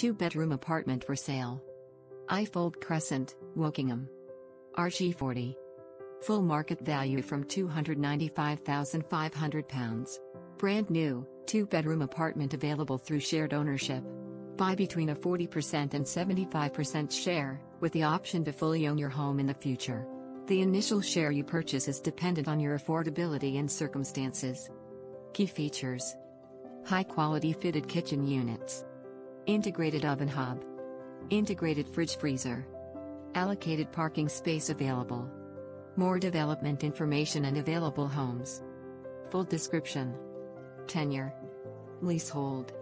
Two bedroom apartment for sale. Ifould Crescent, Wokingham. RG40. Full market value from £295,500. Brand new, two bedroom apartment available through shared ownership. Buy between a 40% and 75% share, with the option to fully own your home in the future. The initial share you purchase is dependent on your affordability and circumstances. Key features High quality fitted kitchen units, Integrated oven hob, Integrated fridge freezer, Allocated parking space available. More development information and available homes. Full description. Tenure. Leasehold.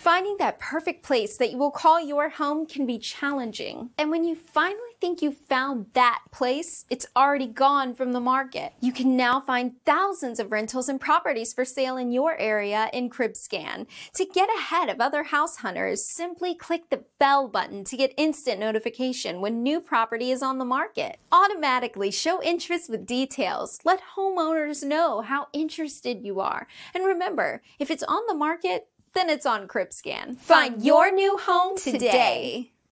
Finding that perfect place that you will call your home can be challenging. And when you finally think you found that place, it's already gone from the market. You can now find thousands of rentals and properties for sale in your area in CribScan. To get ahead of other house hunters, simply click the bell button to get instant notification when new property is on the market. Automatically show interest with details. Let homeowners know how interested you are. And remember, if it's on the market, then it's on CribScan. Find your new home today.